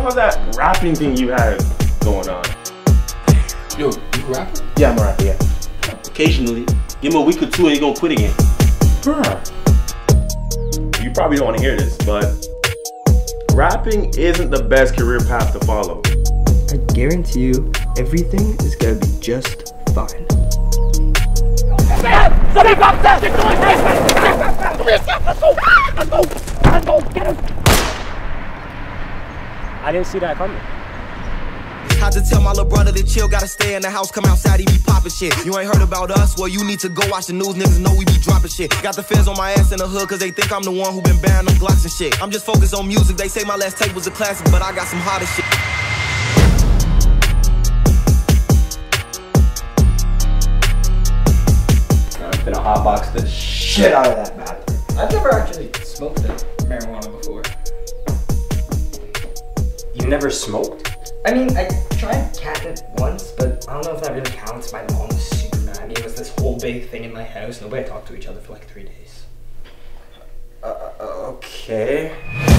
how's that rapping thing you had going on? Yo, you rapper? Yeah, I'm a rapper, yeah. Occasionally. Give him a week or two and he gonna quit again. You probably don't want to hear this, but rapping isn't the best career path to follow. I guarantee you, everything is gonna be just fine. I didn't see that coming. Had to tell my little brother to chill, gotta stay in the house, come outside, he be popping shit. You ain't heard about us? Well, you need to go watch the news, niggas know we be dropping shit. Got the feds on my ass in the hood, cause they think I'm the one who been banning them Glocks and shit. I'm just focused on music, they say my last tape was a classic, but I got some hotter shit. I'm gonna hotbox the shit out of that bathroom. I've never actually smoked marijuana before. Never smoked? I mean, I tried catnip once, but I don't know if that really counts. My mom was super mad at me. It was this whole big thing in my house. Nobody talked to each other for like three days. Uh, okay.